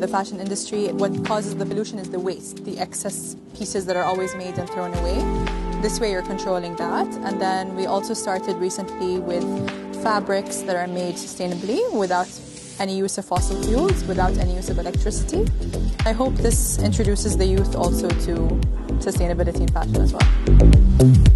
the fashion industry, what causes the pollution is the waste, the excess pieces that are always made and thrown away. This way, you're controlling that. And then we also started recently with fabrics that are made sustainably without any use of fossil fuels, without any use of electricity. I hope this introduces the youth also to sustainability in fashion as well.